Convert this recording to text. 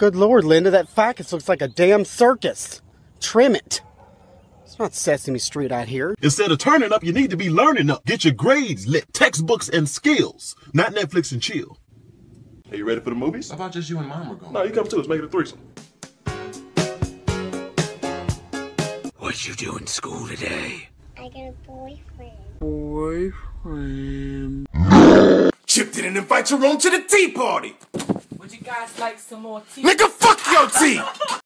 Good lord, Linda, that ficus looks like a damn circus. Trim it. It's not Sesame Street out here. Instead of turning up, you need to be learning up. Get your grades lit, textbooks and skills, not Netflix and chill. Are you ready for the movies? How about just you and mom were going? No, you come too. Let's make it a threesome. What you do in school today? I got a boyfriend. Boyfriend. Chip didn't invite Jerome to the tea party. Guys like some more tea? Nigga, fuck your tea.